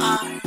are.